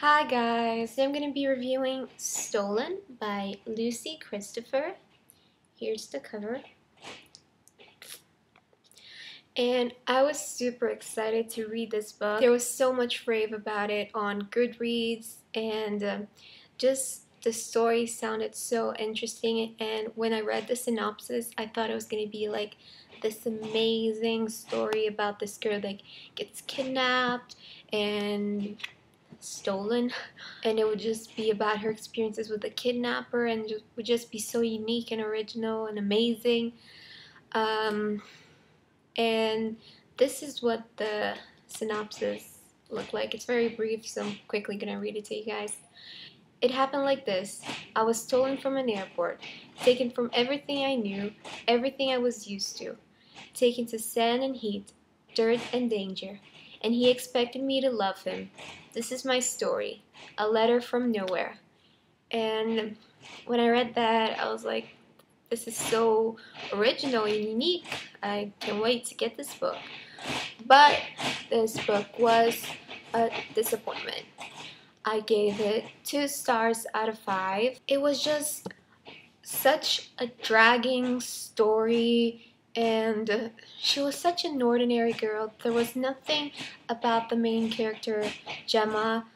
Hi guys, I'm going to be reviewing Stolen by Lucy Christopher. Here's the cover. And I was super excited to read this book. There was so much rave about it on Goodreads and um, just the story sounded so interesting and when I read the synopsis I thought it was going to be like this amazing story about this girl that gets kidnapped and stolen and it would just be about her experiences with the kidnapper and just, would just be so unique and original and amazing. Um, and this is what the synopsis looked like. It's very brief so I'm quickly gonna read it to you guys. It happened like this. I was stolen from an airport, taken from everything I knew, everything I was used to, taken to sand and heat, dirt and danger, and he expected me to love him. This is my story, a letter from nowhere. And when I read that, I was like, this is so original and unique. I can't wait to get this book. But this book was a disappointment. I gave it two stars out of five. It was just such a dragging story and she was such an ordinary girl. There was nothing about the main character, Gemma,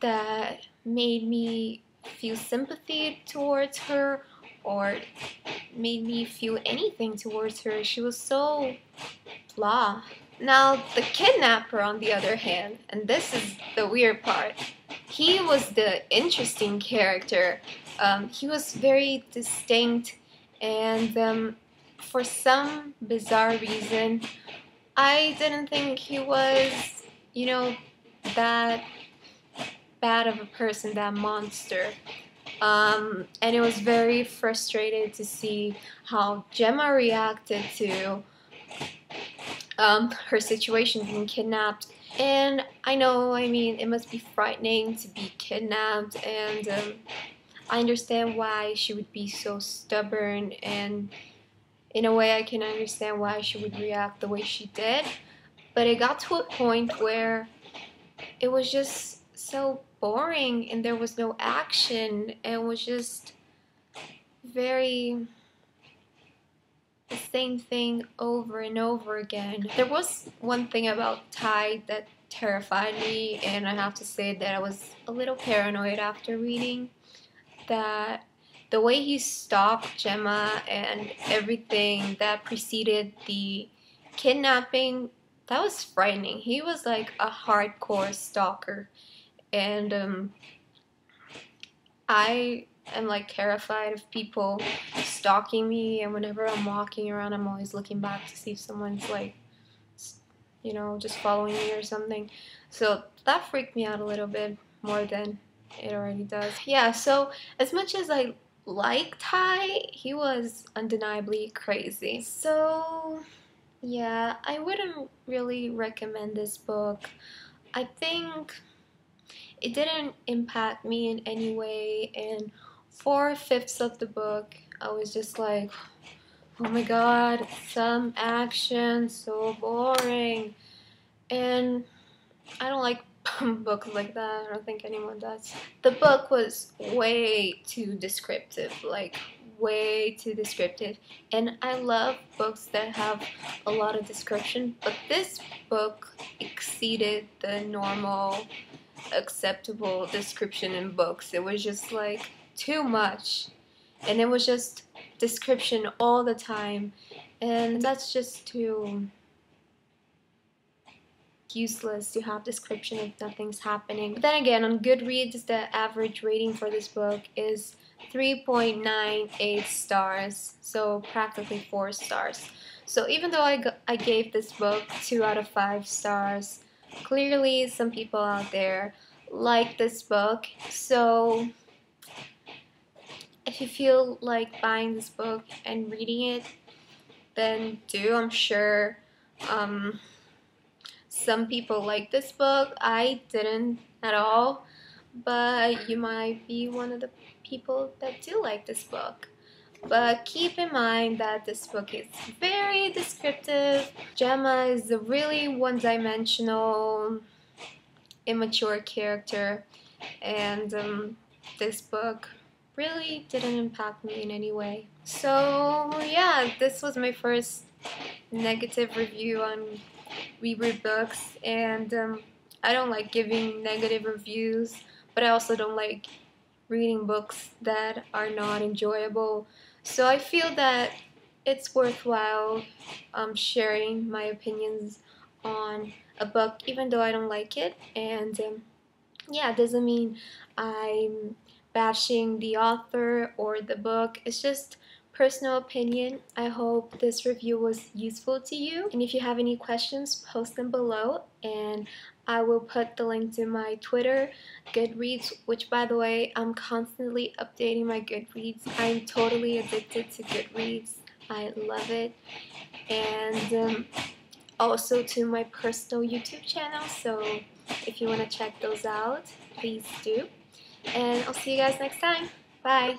that made me feel sympathy towards her or made me feel anything towards her. She was so blah. Now, the kidnapper, on the other hand, and this is the weird part, he was the interesting character. Um, he was very distinct, and um, for some bizarre reason, I didn't think he was, you know, that bad of a person, that monster. Um, and it was very frustrated to see how Gemma reacted to um, her situation being kidnapped and I know, I mean, it must be frightening to be kidnapped, and um, I understand why she would be so stubborn, and in a way, I can understand why she would react the way she did. But it got to a point where it was just so boring, and there was no action, and it was just very the same thing over and over again. There was one thing about Ty that terrified me, and I have to say that I was a little paranoid after reading that the way he stalked Gemma and everything that preceded the kidnapping, that was frightening. He was like a hardcore stalker, and um, I am like terrified of people stalking me. And whenever I'm walking around I'm always looking back to see if someone's like you know just following me or something. So that freaked me out a little bit more than it already does. Yeah so as much as I like Ty he was undeniably crazy so yeah I wouldn't really recommend this book I think it didn't impact me in any way and four fifths of the book, I was just like, oh my god, some action, so boring. And I don't like books like that. I don't think anyone does. The book was way too descriptive, like way too descriptive. And I love books that have a lot of description, but this book exceeded the normal acceptable description in books. It was just like too much and it was just description all the time and that's just too useless to have description if nothing's happening. But then again, on Goodreads, the average rating for this book is 3.98 stars, so practically 4 stars. So even though I, I gave this book 2 out of 5 stars, clearly some people out there like this book. So if you feel like buying this book and reading it, then do. I'm sure um, some people like this book. I didn't at all, but you might be one of the people that do like this book. But keep in mind that this book is very descriptive. Gemma is a really one-dimensional, immature character and um, this book really didn't impact me in any way. So yeah, this was my first negative review on WeReadBooks, and um, I don't like giving negative reviews, but I also don't like reading books that are not enjoyable. So I feel that it's worthwhile um, sharing my opinions on a book, even though I don't like it. And um, yeah, it doesn't mean I'm bashing the author or the book. It's just personal opinion. I hope this review was useful to you. And if you have any questions, post them below and I will put the link to my Twitter, Goodreads, which by the way, I'm constantly updating my Goodreads. I'm totally addicted to Goodreads. I love it. And um, also to my personal YouTube channel, so if you want to check those out, please do. And I'll see you guys next time. Bye.